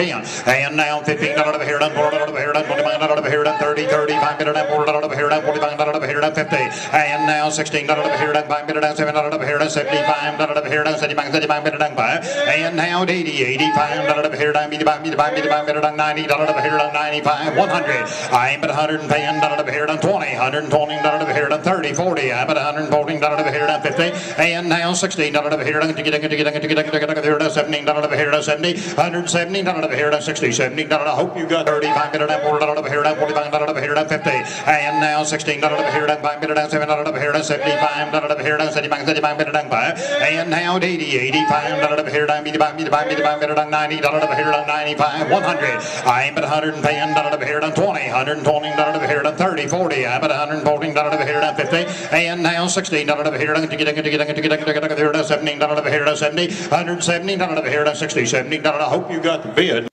10. And now 15 dollar over here, done 4 dollar over here, done 25 dollar over here, done 30, 35 minute done 4 dollar over here, done 45 dollar over here, done 50. And now 16 dollar over here, done 5 minute done 7 dollar over here, done 75 dollar over here, done 75, 75 minute done 5. And now 80, 85 dollar over here, done 85, 85, 85 minute done 90 dollar over here, done 95, 100. I'm at 110 dollar over here, done 20, 120 dollar over here, done 30, 40. I'm at 114 dollar over here, done 50. And now 16 dollar over here, done 17 dollar over here, done 70, 170 dollar over here, done 60, 70 dollar. I hope you got 35 minute done 4 dollar over here, done 45 dollar over here, done 50. And now 16 dollar over here, done 5 minute done 7 dollar over here, done 75 dollar over here, done 75, 75 minute done 5. And now 80, 85 dollar over here, done 85, 85, 85 minute done 90 dollar over here, done 95, 100. I'm at 110 dollar over here, done 20, 120 dollar over here, done 30, 40. I'm at 114 dollar over here, done 50. And now 16 dollar over here, done 17 dollar over here, done 70, 170 dollar over here, done 60, 70 dollar. I hope you got the bid.